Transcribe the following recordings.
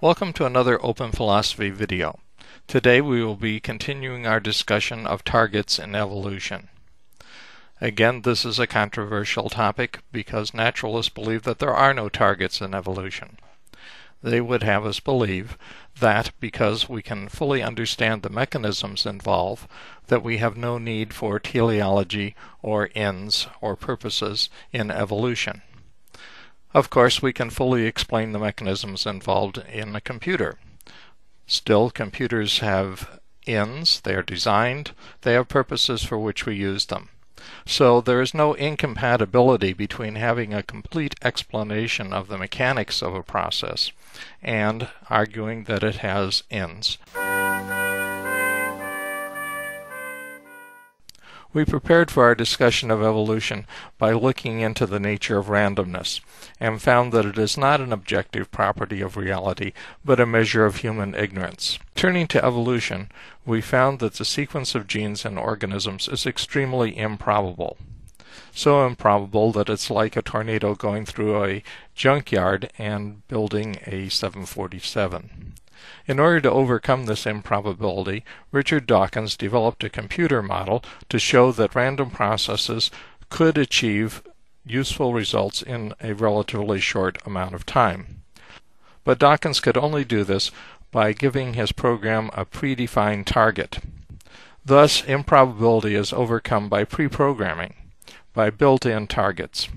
Welcome to another Open Philosophy video. Today we will be continuing our discussion of targets in evolution. Again, this is a controversial topic because naturalists believe that there are no targets in evolution. They would have us believe that because we can fully understand the mechanisms involved, that we have no need for teleology or ends or purposes in evolution. Of course, we can fully explain the mechanisms involved in a computer. Still, computers have ends, they are designed, they have purposes for which we use them. So there is no incompatibility between having a complete explanation of the mechanics of a process and arguing that it has ends. We prepared for our discussion of evolution by looking into the nature of randomness, and found that it is not an objective property of reality, but a measure of human ignorance. Turning to evolution, we found that the sequence of genes in organisms is extremely improbable. So improbable that it's like a tornado going through a junkyard and building a 747. In order to overcome this improbability, Richard Dawkins developed a computer model to show that random processes could achieve useful results in a relatively short amount of time. But Dawkins could only do this by giving his program a predefined target. Thus, improbability is overcome by pre-programming, by built-in targets.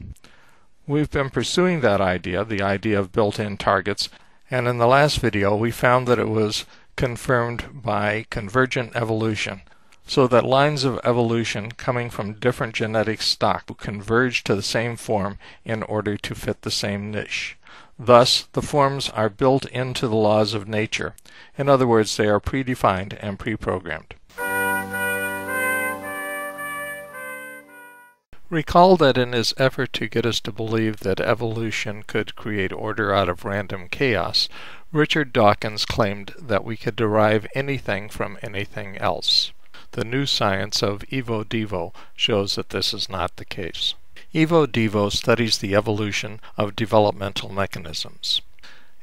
We've been pursuing that idea, the idea of built-in targets, and in the last video we found that it was confirmed by convergent evolution, so that lines of evolution coming from different genetic stock converge to the same form in order to fit the same niche. Thus, the forms are built into the laws of nature. In other words, they are predefined and pre-programmed. Recall that in his effort to get us to believe that evolution could create order out of random chaos, Richard Dawkins claimed that we could derive anything from anything else. The new science of Evo Devo shows that this is not the case. Evo Devo studies the evolution of developmental mechanisms.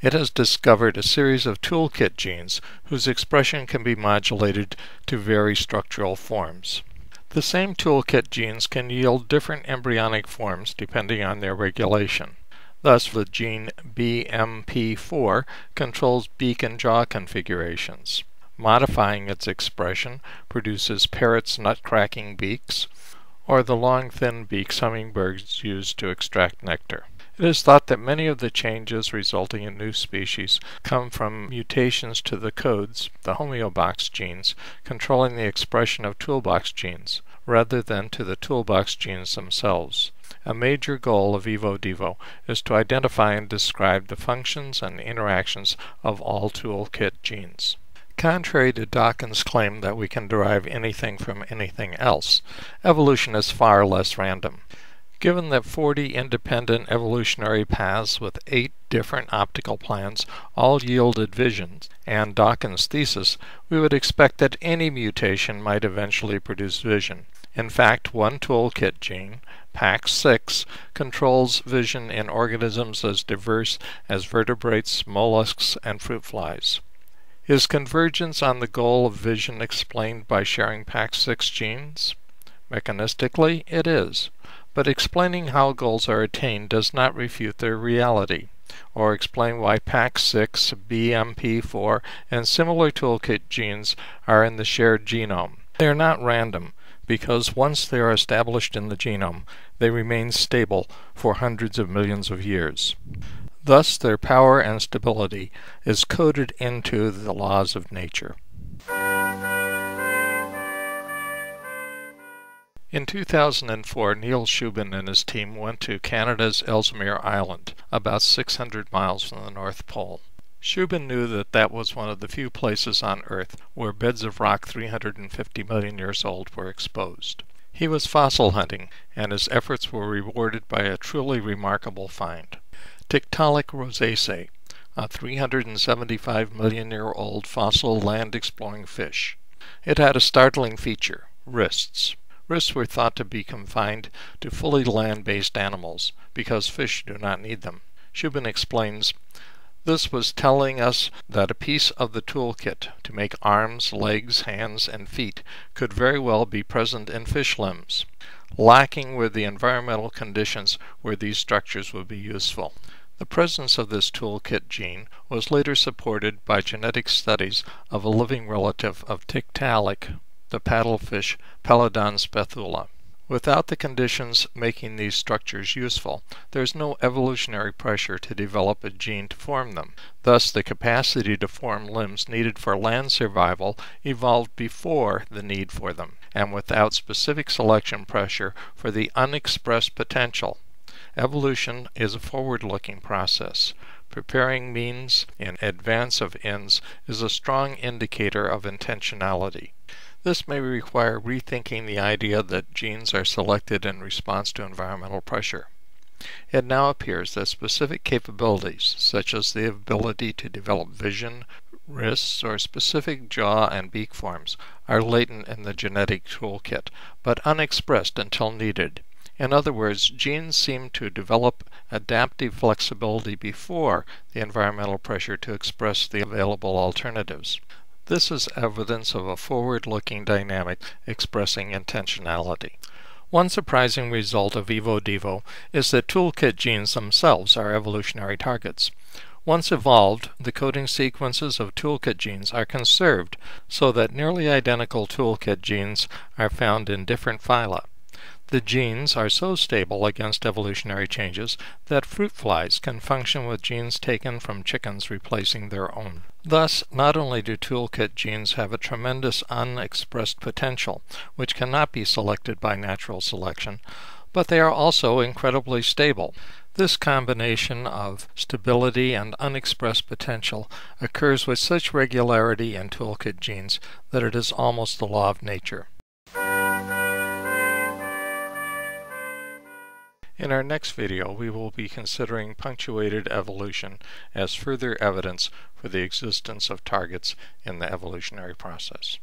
It has discovered a series of toolkit genes whose expression can be modulated to vary structural forms. The same toolkit genes can yield different embryonic forms depending on their regulation. Thus, the gene BMP4 controls beak and jaw configurations. Modifying its expression produces parrots' nut-cracking beaks, or the long thin beaks hummingbirds use to extract nectar. It is thought that many of the changes resulting in new species come from mutations to the codes, the homeobox genes, controlling the expression of toolbox genes, rather than to the toolbox genes themselves. A major goal of EvoDevo is to identify and describe the functions and interactions of all toolkit genes. Contrary to Dawkins' claim that we can derive anything from anything else, evolution is far less random. Given that 40 independent evolutionary paths with 8 different optical plans all yielded visions, and Dawkins' thesis, we would expect that any mutation might eventually produce vision. In fact, one toolkit gene, PAX6, controls vision in organisms as diverse as vertebrates, mollusks, and fruit flies. Is convergence on the goal of vision explained by sharing PAX6 genes? Mechanistically, it is but explaining how goals are attained does not refute their reality, or explain why PAX6, BMP4, and similar toolkit genes are in the shared genome. They are not random, because once they are established in the genome, they remain stable for hundreds of millions of years. Thus, their power and stability is coded into the laws of nature. In 2004, Neil Shubin and his team went to Canada's Ellesmere Island, about 600 miles from the North Pole. Shubin knew that that was one of the few places on Earth where beds of rock 350 million years old were exposed. He was fossil hunting, and his efforts were rewarded by a truly remarkable find. Tiktaalik roseae, a 375 million year old fossil land exploring fish. It had a startling feature wrists. Wrists were thought to be confined to fully land-based animals because fish do not need them. Shubin explains, This was telling us that a piece of the toolkit to make arms, legs, hands, and feet could very well be present in fish limbs. Lacking were the environmental conditions where these structures would be useful. The presence of this toolkit gene was later supported by genetic studies of a living relative of Tiktaalik, the paddlefish Polyodon spathula. Without the conditions making these structures useful, there is no evolutionary pressure to develop a gene to form them. Thus, the capacity to form limbs needed for land survival evolved before the need for them, and without specific selection pressure for the unexpressed potential Evolution is a forward-looking process. Preparing means in advance of ends is a strong indicator of intentionality. This may require rethinking the idea that genes are selected in response to environmental pressure. It now appears that specific capabilities, such as the ability to develop vision, wrists, or specific jaw and beak forms, are latent in the genetic toolkit, but unexpressed until needed. In other words, genes seem to develop adaptive flexibility before the environmental pressure to express the available alternatives. This is evidence of a forward-looking dynamic expressing intentionality. One surprising result of EvoDevo is that toolkit genes themselves are evolutionary targets. Once evolved, the coding sequences of toolkit genes are conserved so that nearly identical toolkit genes are found in different phyla. The genes are so stable against evolutionary changes that fruit flies can function with genes taken from chickens replacing their own. Thus, not only do toolkit genes have a tremendous unexpressed potential, which cannot be selected by natural selection, but they are also incredibly stable. This combination of stability and unexpressed potential occurs with such regularity in toolkit genes that it is almost the law of nature. In our next video, we will be considering punctuated evolution as further evidence for the existence of targets in the evolutionary process.